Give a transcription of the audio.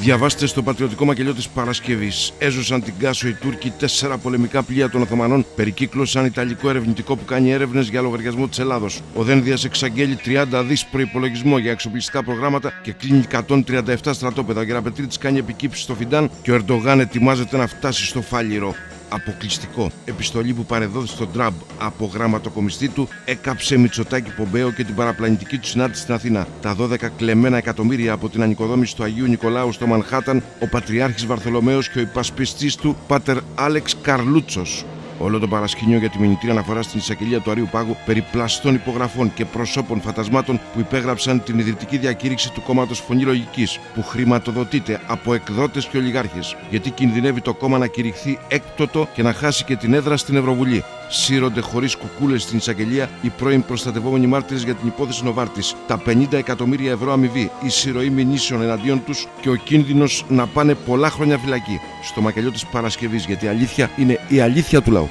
Διαβάστε στο πατριωτικό μακελιό της Παρασκευής. Έζωσαν την Κάσο οι Τούρκοι τέσσερα πολεμικά πλοία των Οθωμανών, περικύκλωσαν Ιταλικό ερευνητικό που κάνει έρευνες για λογαριασμό της Ελλάδος. Ο Δένδιας εξαγγέλει 30 δις προπολογισμό για εξοπλιστικά προγράμματα και κλείνει 137 στρατόπεδα. Ο Γεραπετρίτης κάνει επικύψη στο Φιντάν και ο Ερντογάν ετοιμάζεται να φτάσει στο Φάλιρο αποκλειστικό. Επιστολή που παρεδόθη στον Τραμπ από γραμματοκομιστή του έκαψε Μητσοτάκη Πομπέο και την παραπλανητική του συνάντηση στην Αθήνα. Τα 12 κλεμμένα εκατομμύρια από την ανοικοδόμηση του Αγίου Νικολάου στο Μανχάταν, ο Πατριάρχης Βαρθολομέος και ο υπασπιστής του Πάτερ Άλεξ Καρλούτσος. Όλο το παρασκήνιο για τη μηνυτήρια αναφορά στην εισαγγελία του Αρίου Πάγου περί πλαστών υπογραφών και προσώπων φαντασμάτων που υπέγραψαν την ιδρυτική διακήρυξη του κόμματος Φωνή Λογικής, που χρηματοδοτείται από εκδότες και ολιγάρχες. Γιατί κινδυνεύει το κόμμα να κηρυχθεί έκτοτο και να χάσει και την έδρα στην Ευρωβουλή. Σύρονται χωρίς κουκούλες στην εισαγγελία οι πρώην προστατευόμενοι μάρτυρες για την υπόθεση Νοβάρτης. Τα 50 εκατομμύρια ευρώ αμοιβή, η συρροή μηνύσεων εναντίον τους και ο κίνδυνος να πάνε πολλά χρόνια φυλακή. Στο μακελιό της Παρασκευής, γιατί αλήθεια είναι η αλήθεια του λαού.